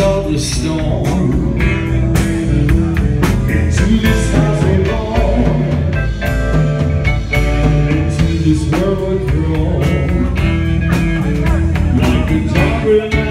of the storm. Into this house we belong Into this world we're grown Like a dog